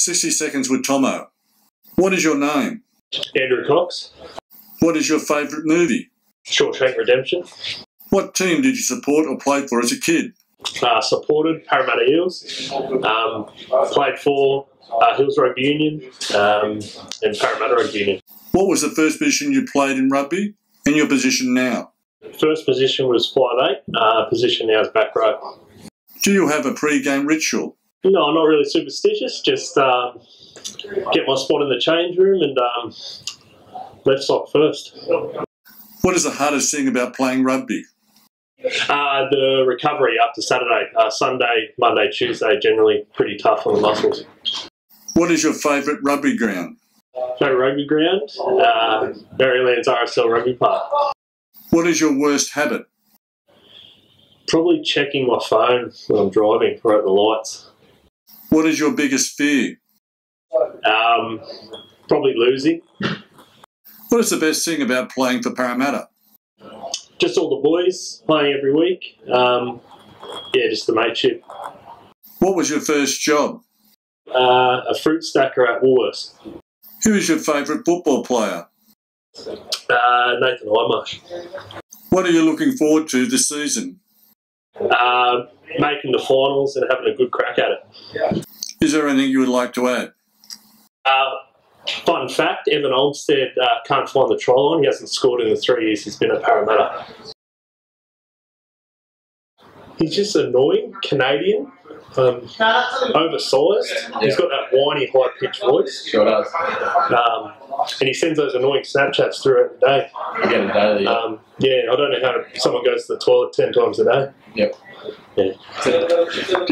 60 seconds with Thommo. What is your name? Andrew Cox, What is your favourite movie? Shawshank Redemption. What team did you support or play for as a kid? Uh, supported Parramatta Eels. Um, played for uh, Hills Rugby Union um, and Parramatta Rugby Union. What was the first position you played in rugby and your position now? First position was five eight. Uh, position now is back row. Do you have a pre-game ritual? No, I'm not really superstitious. Just um, get my spot in the change room and um, left sock first. What is the hardest thing about playing rugby? Uh, the recovery after Saturday, uh, Sunday, Monday, Tuesday, generally pretty tough on the muscles. What is your favourite rugby ground? No rugby ground, uh, Merrylands RSL Rugby Park. What is your worst habit? Probably checking my phone when I'm driving or at the lights. What is your biggest fear? Um, probably losing. What is the best thing about playing for Parramatta? Just all the boys playing every week. Um, yeah, just the mateship. What was your first job? Uh, a fruit stacker at Woolworths. Who is your favourite football player? Uh, Nathan Hindmarsh. What are you looking forward to this season? Uh, making the finals and having a good crack at it. Is there anything you would like to add? Uh, fun fact Evan Olmstead uh, can't find the try line. He hasn't scored in the three years he's been at Parramatta. He's just annoying, Canadian, um, oversized. He's got that whiny, high pitched voice. Sure does. Um, and he sends those annoying Snapchats throughout the day. I daily. Yeah. Um, yeah, I don't know how someone goes to the toilet 10 times a day. Yep. Yeah.